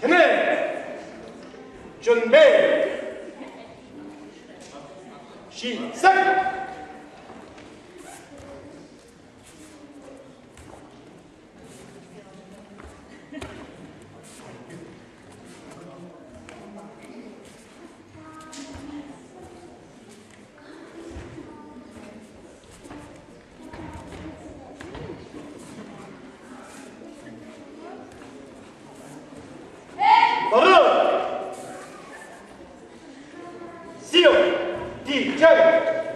걔네 준비 시작 zio di Giorgio.